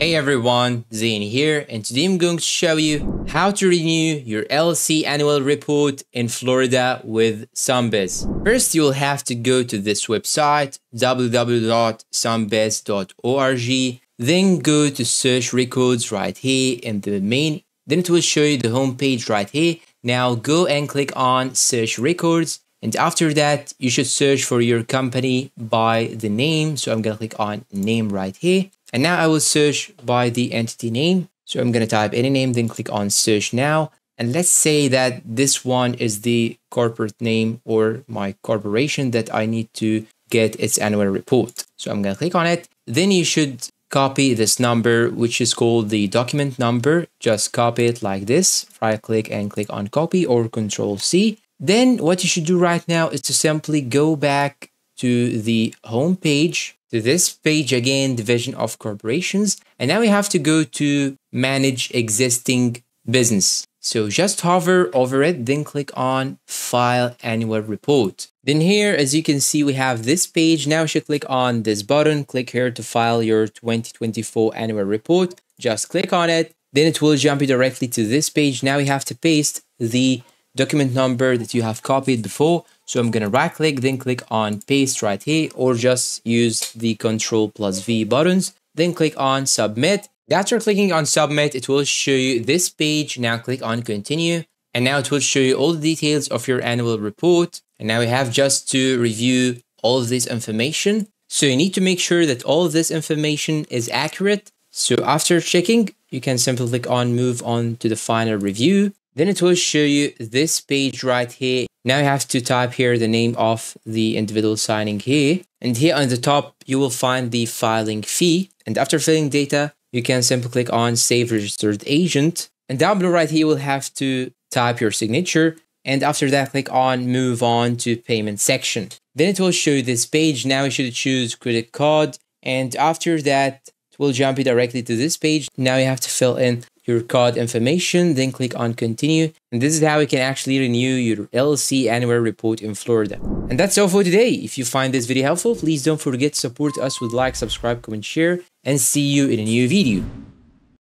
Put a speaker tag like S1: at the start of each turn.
S1: Hey everyone, Zain here and today I'm going to show you how to renew your LLC annual report in Florida with Sunbiz. First, you'll have to go to this website www.sunbiz.org then go to search records right here in the main then it will show you the home page right here. Now go and click on search records and after that you should search for your company by the name so I'm gonna click on name right here and now I will search by the entity name. So I'm going to type any name, then click on search now. And let's say that this one is the corporate name or my corporation that I need to get its annual report. So I'm going to click on it. Then you should copy this number, which is called the document number. Just copy it like this. Right click and click on copy or control C. Then what you should do right now is to simply go back to the home page to this page again, division of corporations. And now we have to go to manage existing business. So just hover over it, then click on file annual report. Then here, as you can see, we have this page. Now you should click on this button, click here to file your 2024 annual report. Just click on it. Then it will jump you directly to this page. Now you have to paste the document number that you have copied before. So I'm gonna right click, then click on paste right here, or just use the control plus V buttons, then click on submit. After clicking on submit, it will show you this page. Now click on continue. And now it will show you all the details of your annual report. And now we have just to review all of this information. So you need to make sure that all of this information is accurate. So after checking, you can simply click on move on to the final review. Then it will show you this page right here. Now you have to type here the name of the individual signing here. And here on the top, you will find the filing fee. And after filling data, you can simply click on save registered agent. And down below right here, you will have to type your signature. And after that, click on move on to payment section. Then it will show you this page. Now you should choose credit card. And after that, it will jump you directly to this page. Now you have to fill in your card information, then click on continue. And this is how you can actually renew your LLC annual report in Florida. And that's all for today. If you find this video helpful, please don't forget to support us with like, subscribe, comment, share, and see you in a new video.